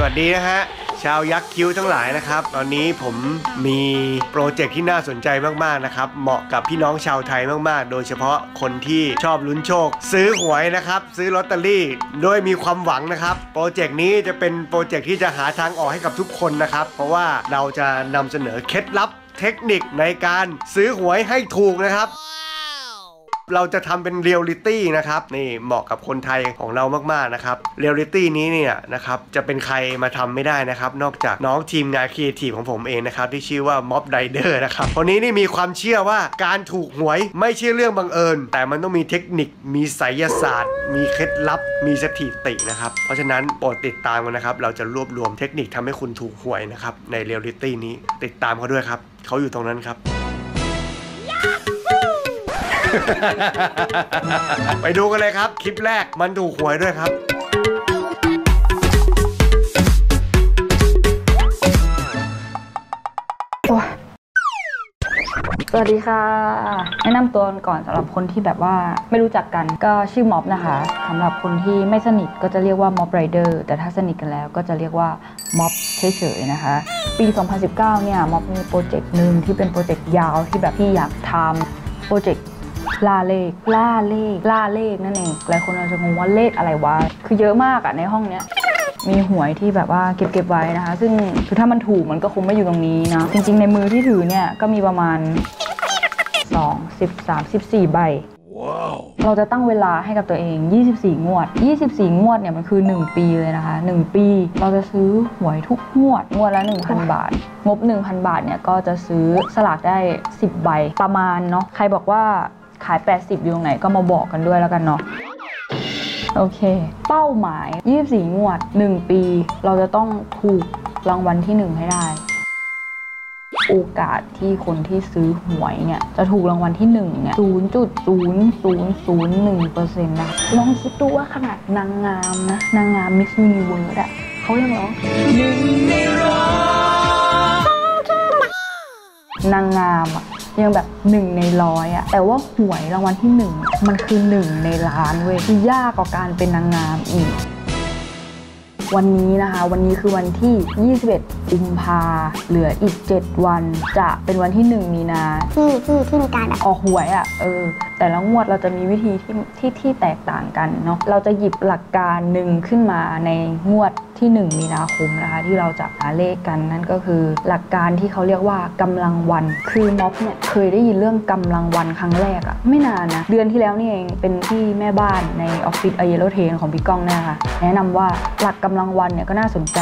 สวัสดีนะฮะ ชาวยักษ์คิ้วทั้งหลายนะครับ ตอนนี้ผมมีโปรเจกต์ที่น่าสนใจมากๆนะครับ เหมาะกับพี่น้องชาวไทยมากๆ โดยเฉพาะคนที่ชอบลุ้นโชค ซื้อหวยนะครับ ซื้อลอตเตอรี่ โดยมีความหวังนะครับ โปรเจกต์นี้จะเป็นโปรเจกต์ที่จะหาทางออกให้กับทุกคนนะครับ เพราะว่าเราจะนำเสนอเคล็ดลับเทคนิคในการซื้อหวยให้ถูกนะครับ เราจะทำเป็นเรียลลิตี้นะครับนี่เหมาะกับคนไทยของเรามากๆนะครับเรียลลิตี้นี้เนี่ยนะครับจะเป็นใครมาทำไม่ได้นะครับ นอกจากน้องทีมงานครีเอทีฟของผมเองนะครับที่ชื่อว่าม็อบไรเดอร์นะครับคนนี้นี่มีความเชื่อว่าการถูกหวยไม่ใช่เรื่องบังเอิญ แต่มันต้องมีเทคนิคมีไสยศาสตร์ มีเคล็ดลับ มีสถิตินะครับ เพราะฉะนั้นโปรดติดตามกันนะครับ เราจะรวบรวมเทคนิคทำให้คุณถูกหวยนะครับในเรียลลิตี้นี้ติดตามเขาด้วยครับเขาอยู่ตรงนั้นครับ ไปดูกันเลยครับ คลิปแรกมันถูกหวยด้วยครับ สวัสดีค่ะ แนะนำตัวก่อนสำหรับคนที่แบบว่าไม่รู้จักกันก็ชื่อม็อบนะคะสำหรับคนที่ไม่สนิทก็จะเรียกว่าม็อบไรเดอร์แต่ถ้าสนิทกันแล้วก็จะเรียกว่าม็อบเฉยๆนะคะ ปี 2019 เนี่ยม็อบมีโปรเจกต์หนึ่งที่เป็นโปรเจกต์ยาวที่แบบที่อยากทำโปรเจกต์ ล่าเลขล่าเลขล่าเลขนั่นเองหลายคนอาจจะงงว่าเลขอะไรวะคือเยอะมากอะในห้องเนี้ยมีหวยที่แบบว่าเก็บเก็บไว้นะคะ ซึ่งคือถ้ามันถูกมันก็คงไม่อยู่ตรงนี้นะจริง ๆ ในมือที่ถือเนี่ยก็มีประมาณ 2 13 14 ใบ เราจะตั้งเวลาให้กับตัวเอง 24 งวด 24 งวดเนี่ยมันคือ 1 ปีเลยนะคะ 1 ปี เราจะซื้อหวยทุกงวด งวดละ 1,000 บาท งบ 1,000 บาทเนี่ยก็จะซื้อสลากได้ 10 ใบประมาณเนาะ ใครบอกว่า ขาย 80 อยู่ตรงไหนก็มาบอกกันด้วยแล้วกันเนาะโอเค เป้าหมาย 24 งวด 1 ปี เราจะต้องถูกรางวัลที่ 1 ให้ได้ โอกาสที่คนที่ซื้อหวยเนี่ย จะถูกรางวัลที่1เนี่ย0.0001%นะลองคิดดูว่าขนาดนางงามนะ นางงามมิส s u นิเวิร์สอะเขายังร้องหนึ่งในร้อย นางงามอะยังแบบหนึ่งในร้อยอะแต่ว่าหวยรางวัลที่หนึ่งมันคือหนึ่งในล้านเว้ยคือยากกว่าการเป็นนางงามอีก วันนี้นะคะ วันนี้คือวันที่ 21 กุมภาเหลืออีก 7 วัน จะเป็นวันที่ 1 มีนาที่ที่ที่มีการแบบออกหวยอะ่ะเออ แต่ละงวดเราจะมีวิธีที่ที่ที่แตกต่างกันเนาะเราจะหยิบหลักการหนึ่งขึ้นมาในงวด ที่ 1 มีนาคมนะคะ ที่เราจะหาเลขกันนั่นก็คือ หลักการที่เขาเรียกว่ากำลังวัน คือม็อบเนี่ยเคยได้ยินเรื่องกำลังวันครั้งแรกอะไม่นานนะ เดือนที่แล้วนี่เองเป็นที่แม่บ้านในออฟฟิศไอเยโรเทนของพี่ก้องเนี่ยค่ะแนะนำว่าหลักกำลังวันเนี่ยก็น่าสนใจ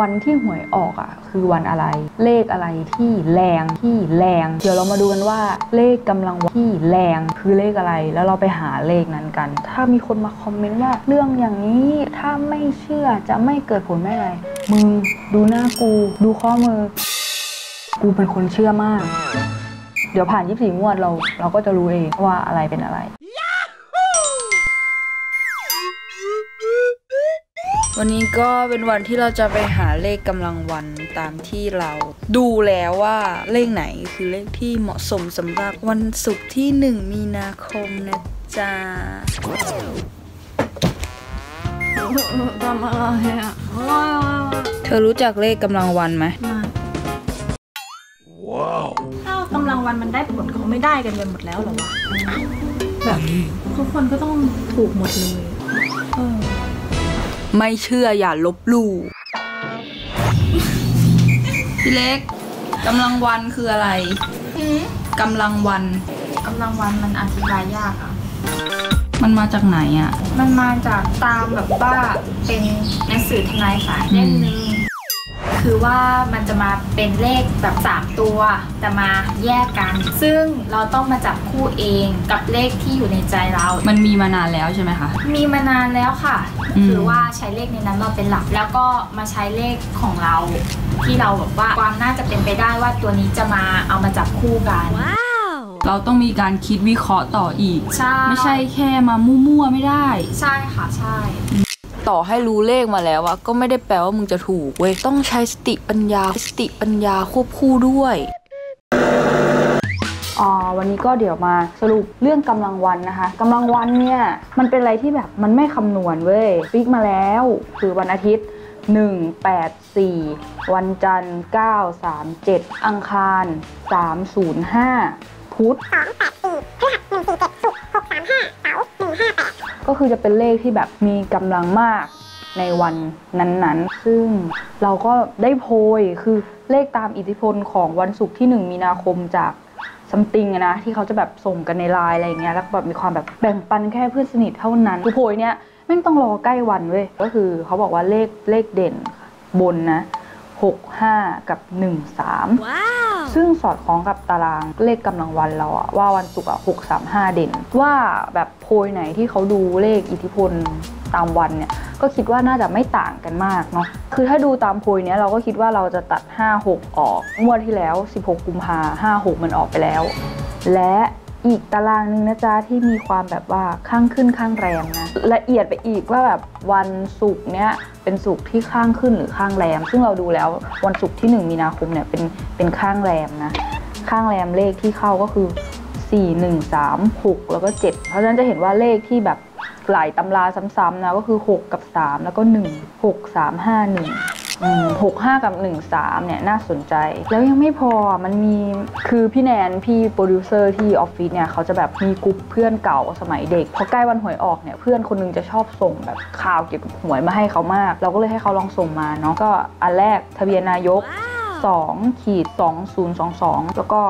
วันที่หวยออกอะคือวันอะไร เลขอะไรที่แรงที่แรง เดี๋ยวเรามาดูกันว่าเลขกำลังวันที่แรงคือเลขอะไร แล้วเราไปหาเลขนั้นกัน ถ้ามีคนมาคอมเมนต์ว่าเรื่องอย่างนี้ถ้าไม่เชื่อจะไม่เกิดผลไม่อะไร มึงดูหน้ากู ดูข้อมือ กูเป็นคนเชื่อมาก เดี๋ยวผ่าน 24 งวดเรา เราก็จะรู้เองว่าอะไรเป็นอะไร วันนี้ก็เป็นวันที่เราจะไปหาเลขกำลังวันตามที่เราดูแล้วว่าเลขไหนคือเลขที่เหมาะสมสำหรับวันศุกร์ที่ 1 มีนาคมนะจ๊ะ ทำอะไรอะเธอรู้จักเลขกำลังวันไหมถ้ากำลังวันมันได้ผลเขาไม่ได้กันกันหมดแล้วเหรอวะแบบทุกคนก็ต้องถูกหมดเลยเออไม่เชื่ออย่าลบหลู่พี่เล็กกำลังวันคืออะไรกำลังวันกำลังวันมันอธิบายยากอะ มันมาจากไหนอะ่ะ มันมาจากตามแบบว่าเป็นหนังสือทำนายสายเล่มหนึ่งคือว่ามันจะมาเป็นเลขแบบ 3 ตัว แต่มาแยกกัน ซึ่งเราต้องมาจับคู่เองกับเลขที่อยู่ในใจเรา มันมีมานานแล้วใช่ไหมคะ มีมานานแล้วค่ะอืมคือว่าใช้เลขในนั้นเราเป็นหลัก แล้วก็มาใช้เลขของเรา ที่เราแบบว่าความน่าจะเป็นไปได้ว่าตัวนี้จะมาเอามาจับคู่กัน เราต้องมีการคิดวิเคราะห์ต่ออีก ใช่ ไม่ใช่แค่มามั่วๆไม่ได้ ใช่ค่ะใช่ ต่อให้รู้เลขมาแล้วอะก็ไม่ได้แปลว่ามึงจะถูกเว้ยต้องใช้สติปัญญาสติปัญญาควบคู่ด้วยอ่าวันนี้ก็เดี๋ยวมาสรุปเรื่องกำลังวันนะคะกำลังวันเนี่ยมันเป็นอะไรที่แบบมันไม่คำนวณเว้ยฟิกมาแล้ว คือวันอาทิตย์ 184 วันจันทร์ 937 อังคาร 305 พุธก็คือจะเป็นเลขที่แบบมีกำลังมากในวันนั้นๆ ซึ่งเราก็ได้โพยคือเลขตามอิทธิพลของวันศุกร์ที่ 1 มีนาคมจากซัมติงนะที่เขาจะแบบส่งกันในไลน์อะไรอย่างเงี้ยแล้วก็แบบมีความแบบแบ่งปันแค่เพื่อนสนิทเท่านั้นคือโพยเนี้ยแม่งต้องรอใกล้วันเว้ยก็คือเขาบอกว่าเลขเลขเด่นบนนะ 6 5 กับ 1 3ซึ่งสอดคล้องกับตารางเลขกำลังวันเราอะว่าวันศุกร์อะ6 3 5 เด่น ว่าแบบโพยไหนที่เขาดูเลขอิทธิพลตามวันเนี่ยก็คิดว่าน่าจะไม่ต่างกันมากเนาะคือถ้าดูตามโพยเนี้ยเราก็คิดว่าเราจะตัด 5 6 ออกงวดที่แล้ว 16 กุมภา5 6 มันออกไปแล้ว และ อีกตารางหนึงนะจ๊ะที่มีความแบบว่าข้างขึ้นข้างแรมนะละเอียดไปอีกว่าแบบวันศุกร์เนี้ยเป็นศุกร์ที่ข้างขึ้นหรือข้างแรม ซึ่งเราดูแล้ววันศุกร์ที่ 1 มีนาคมเนี่ยเป็นเป็นข้างแรมนะข้างแรมเลขที่เข้าก็คือ 4 1 3 6 แล้วก็ 7 เพราะฉะนั้นจะเห็นว่าเลขที่แบบหลายตำราซ้ำๆนะก็คือ 6 กับ 3 แล้วก็ 1 6 3 5 1 อืม6 5กับ1 3เนี่ยน่าสนใจ แล้วยังไม่พอมันมีคือพี่แนนพี่โปรดิวเซอร์ที่ออฟฟิศเนี่ยเขาจะแบบมีกลุ่มเพื่อนเก่าสมัยเด็กพอใกล้วันหวยออกเนี่ยเพื่อนคนหนึงจะชอบส่งแบบข่าวเกี่ยวกับหวยมาให้เขามาก เราก็เลยให้เขาลองส่งมาเนาะก็อันแรกทะเบียนนายก2ขีด2022 แล้วก็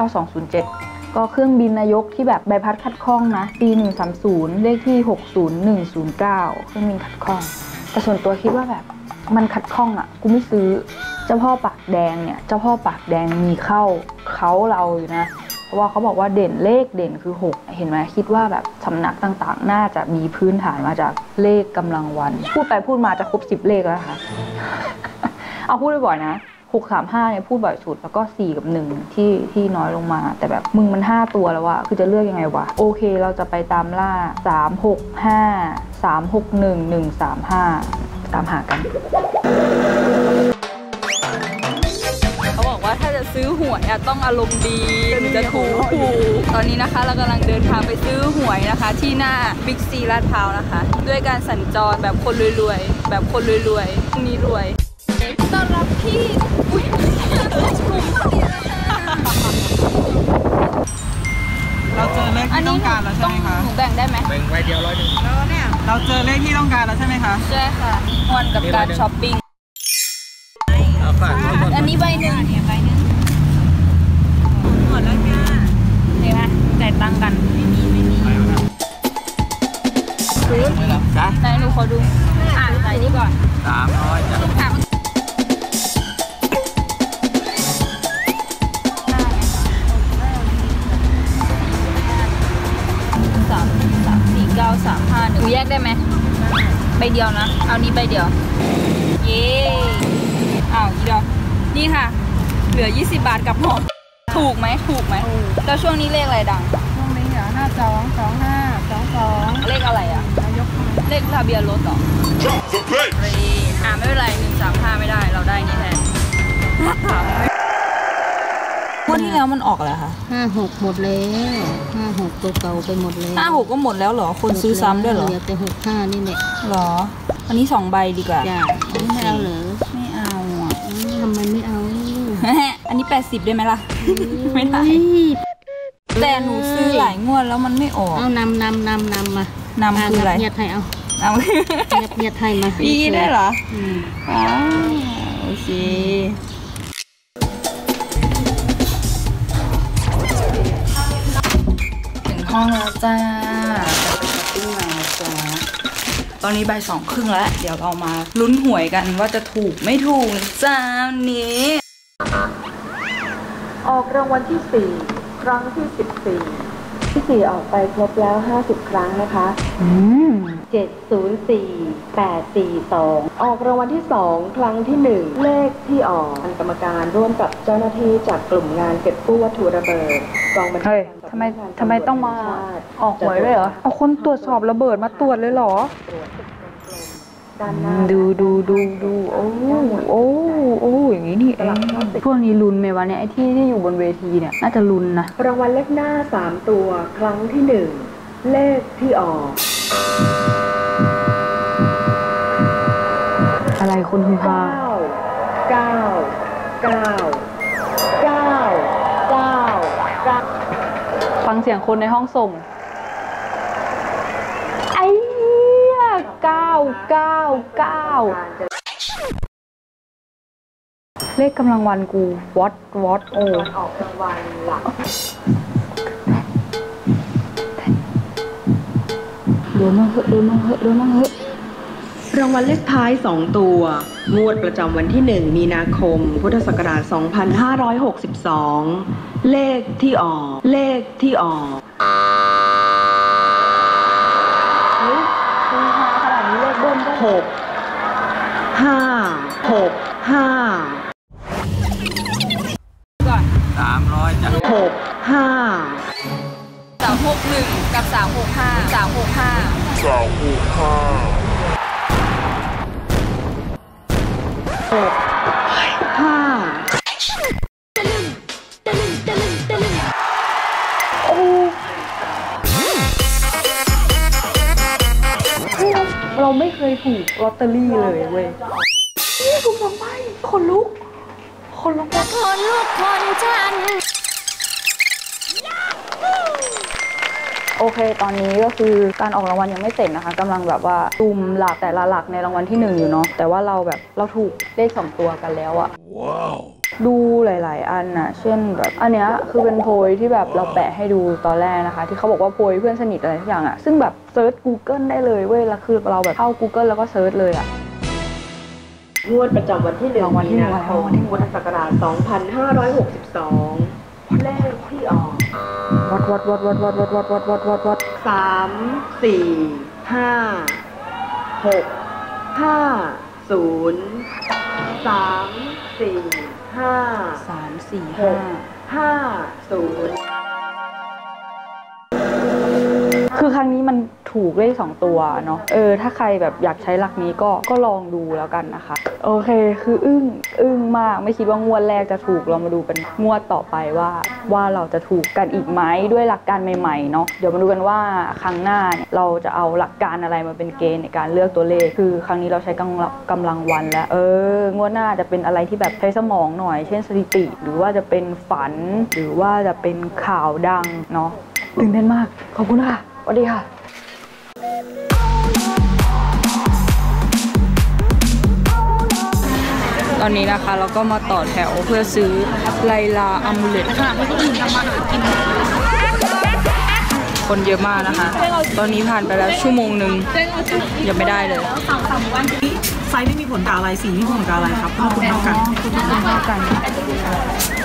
9207 ก็เครื่องบินนายกที่แบบใบพัดคัดข้องนะ C 130 เลขที่ 60109 เครื่องบินคัดข้อง แต่ส่วนตัวคิดว่าแบบ มันคัดข้องอะ่ะ กูไม่ซื้อ เจ้าพ่อปากแดงเนี่ย เจ้าพ่อปากแดงมีเข้าเขาเราอยู่นะ เพราะว่าเขาบอกว่าเด่นเลขเด่นคือ 6 เห็นไหมคิดว่าแบบสำนักต่างๆ น่าจะมีพื้นฐานมาจากเลขกำลังวัน พูดไปพูดมาจะครบ10 เลขแล้วค่ะ เอาพูดบ่อยๆนะ6 3 5เนี่ยพูดบ่อยสุดแล้วก็ 4 กับ 1 ที่ที่น้อยลงมา แต่แบบมึงมัน 5 ตัวแล้วอะคือจะเลือกยังไงวะ โอเคเราจะไปตามล่า 3 6 5 3 6 1 1 3 5 ตามหากัน เขาบอกว่าถ้าจะซื้อหวยอะต้องอารมณ์ดีถึงจะถูกตอนนี้นะคะเรากำลังเดินทางไปซื้อหวยนะคะ ที่หน้าบิ๊กซีลาดพร้าวนะคะ ด้วยการสัญจรแบบคนรวยๆ แบบคนรวยๆพรุ่งนี้รวยต้อนรับที่อุ๊ย ที่นี้ต้องการแล้วใช่ไหมคะหนูแบ่งได้ไหมแบ่งไว้เดียวร้อยหนึ่งเราเจอเลขที่ต้องการแล้วใช่ไหมคะใช่ค่ะมวนกับการช้อปปิ้งเอาฝากเขาก่อนอันนี้ใบหนึ่งใบหนึ่งหมดแล้วจ้าเดี๋ยวนะจ่ายตังค์กันไม่มีไม่มีจ้ะไหนหนูขอดูอ่านใส่นี่ก่อนสามร้อยจ้ะ กได้ไหมใบเดียวนะ เอานี้ใบเดียว เย้อ้าวอีดอกนี่ค่ะ เหลือ 20 บาทกับหมดถูกไหมถูกไหมแล้วช่วงนี้เลขอะไรดัง ช่วงนี้เหรอห้าสองสองห้าสองสองเลขอะไรอะนายกเลขทะเบียนรถเหรออ่าไม่เป็นไรหนึ่งสามห้าไม่ได้เราได้นี่แทนงวด ที่แล้วมันออกอะไรคะห้าหกหมดแล้วห้าหกตัวเก่าไปหมดแล้วห้าหกก็หมดแล้วเหรอ คนซื้อซ้ำด้วยเหรอเหลือแต่หกห้านี่แหละเหรอ อันนี้สองใบดีกว่าจ้าไม่เอาเหรอไม่เอาอะอืมทำไมไม่เอาอันนี้80ได้ไหมล่ะ ไม่ได้เฮ้ยแต่หนูซื้อหลายงวดแล้วมันไม่ออกเอานำนำนำนำมานำคืออะไรเงียดให้เอาเอาเงียดเงียดให้มาปีได้เหรออืมอ๋อโอเค ห้องแล้วจ้าไปช้อปปิ้งมาจ้าตอนนี้บ่ายสองครึ่งแล้ว เดี๋ยวเรามาลุ้นหวยกันว่าจะถูกไม่ถูกจ้านนี้ ออกรางวัลที่ 4 ครั้งที่ 14 ที่4ออกไปครบแล้ว 50 ครั้งนะคะ อืม 704 842 ออกรางวัลที่ 2 ครั้งที่ 1 เลขที่ออกทางกรรมการร่วมกับเจ้าหน้าที่จากกลุ่มงานเก็บกู้วัตถุระเบิดกองบัญชาเฮ้ยการทำไมสำนักงานทำไมต้องมาตำรวจแห่งชาติออกหวยด้วยเหรอ เอาคนตรวจสอบระเบิดมาตรวจเลยเหรอ ด้านหน้าดูดูดูดูโอ้โอ้โอ้อย่างนี้นี่เองพวกนี้ลุ้นไหมวะเนี่ยไอ้ที่ที่อยู่บนเวทีเนี่ยน่าจะลุ้นนะรางวัลเลขหน้า3ตัวครั้งที่1เลขที่ออก อะไรคนฮือฮาเก้าเก้าเก้าเก้าเก้าฟังเสียงคนในห้องส่ง ไอ้เหี้ย เก้าเก้าเก้าเลขกำลังวันกูวอตวอตโอออกรางวัลหลักโดนมั่งเหอะโดนมั่งเหอะโดนมั่งเหอะรางวัลเลขท้าย 2 ตัว งวดประจำวันที่ 1 มีนาคม พุทธศักราช 2562 เลขที่ออก เลขที่ออก เฮ้ยฮือฮาขนาดนี้เลขเบิ้ลก็ หกห้าหกห้าสามร้อยจ้ะหกห้าสามหกหนึ่งกับสามหกห้าสามหกห้าห้า ไม่เคยถูกลอตเตอรี่เลยเว้ยนี่ถูกสองใบคนลุกคนลุกคนลุกคนจันโอเค ตอนนี้ก็คือการออกรางวัลยังไม่เสร็จนะคะกำลังแบบว่าสุ่มหลักแต่ละหลักในรางวัลที่หนึ่งอยู่เนาะแต่ว่าเราแบบเราถูกเลขสองตัวกันแล้วอะ ดูหลาย ๆ อันนะเช่นแบบอันเนี้ยคือเป็นโพยที่แบบเราแปะให้ดูตอนแรกนะคะ ที่เขาบอกว่าโพยเพื่อนสนิทอะไรทุกอย่างอะซึ่งแบบเซิร์ช Google ได้เลยเว้ยแล้วคือเราแบบเข้า Google แล้วก็ search เลยอะงวดประจำวันที่หนึ่งวันที่มีหนึ่งมีนาคมรางวัลที่หนึ่งพุทธศักราช 2562 เลขที่ออกวัดวัดวัดวัดวัดวัดวัดวัดวัดวัดวัดสามสี่ห้าหกห้าศูนย์สามสี่ ห้าสามสี่หห้ากห้าศูนย์ คือครั้งนี้มันถูกเลขสองตัวเนาะเออถ้าใครแบบอยากใช้หลักนี้ก็ก็ลองดูแล้วกันนะคะ โอเค คืออึ้งอึ้งมากไม่คิดว่างวดแรกจะถูกเรามาดูกันงวดต่อไปว่า ว่าเราจะถูกกันอีกไหมด้วยหลักการใหม่ๆเนาะเดี๋ยวมาดูกันว่าครั้งหน้าเนี่ยเราจะเอาหลักการอะไรมาเป็นเกณฑ์ในการเลือกตัวเลข คือครั้งนี้เราใช้กำลังกำลังวันแล้ว เอองวดหน้าจะเป็นอะไรที่แบบใช้สมองหน่อย เช่นสถิติ หรือว่าจะเป็นฝัน หรือว่าจะเป็นข่าวดังเนาะตื่นเต้นมาก ขอบคุณค่ะ สวัสดีค่ะตอนนี้นะคะเราก็มาต่อแถวเพื่อซื้อไลลา amulet คนเยอะมากนะคะ ตอนนี้ผ่านไปแล้วชั่วโมงหนึ่งยังไม่ได้เลยไซส์ไม่มีผลกับอะไรสีไม่มีผลกับอะไรครับเท่าคุณเท่ากันเท่ากัน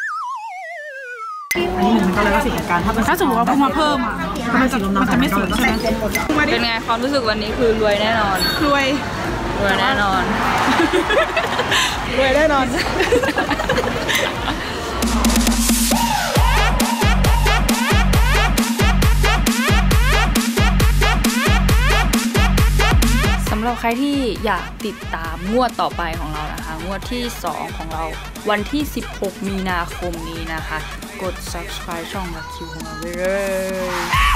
อันนี้เหมือนกันเลยว่าสีเหมือนกันถ้าถ้าสมมติว่าเพิ่งมาเพิ่มอะทำไมสีลมน้ำจะไม่สวยใช่ไหมเป็นไงความรู้สึกวันนี้คือรวยแน่นอนรวยรวยแน่นอนรวยแน่นอนสำหรับใครที่อยากติดตามงวดต่อไปของเรานะคะ งวดที่ 2 ของเราวันที่ 16 มีนาคมนี้นะคะ กด subscribe ช่องลักคิวของเราไว้เลย